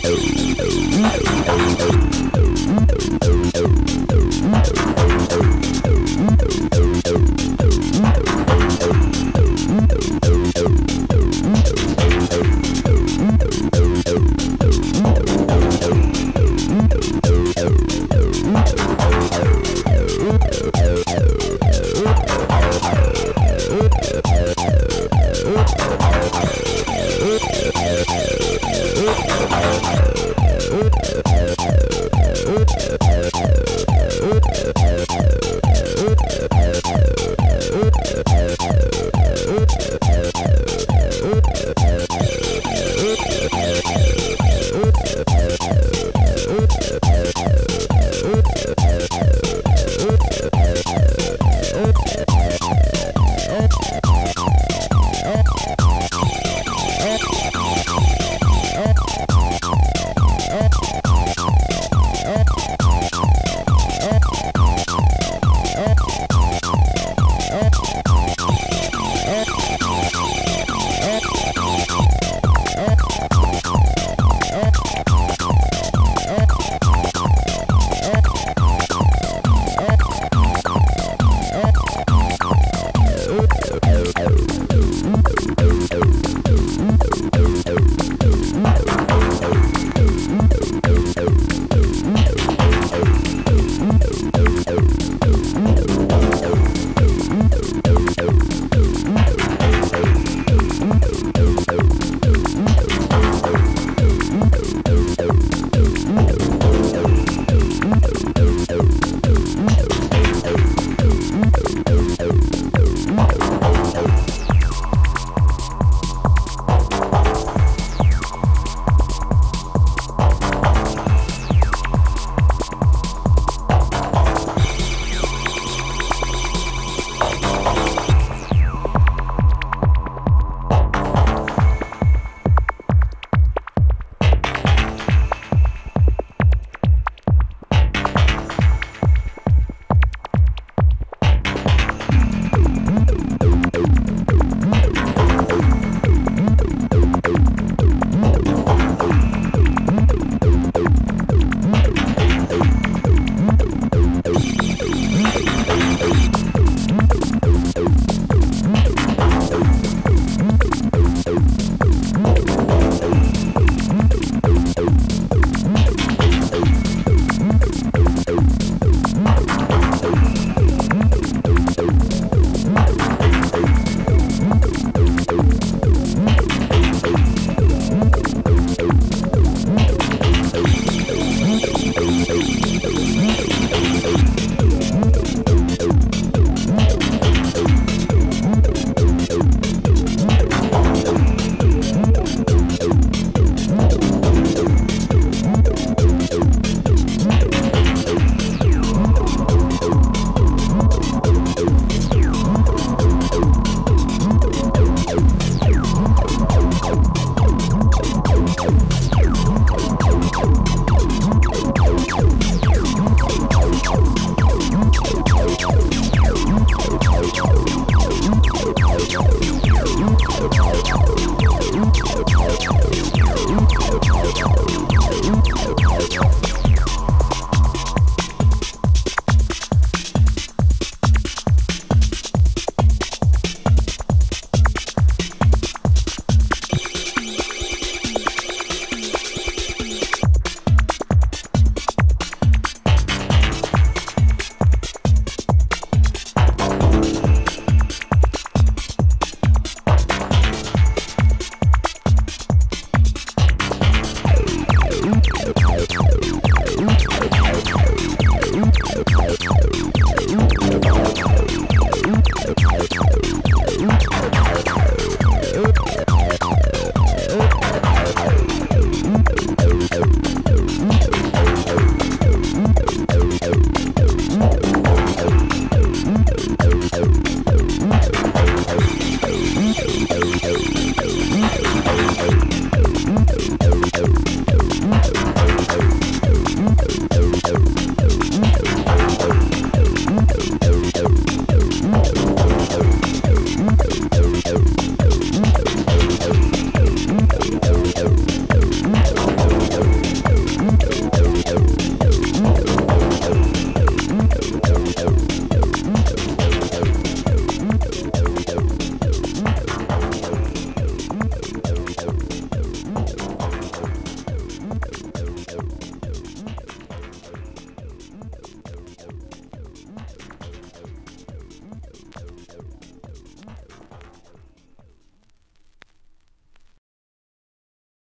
Thank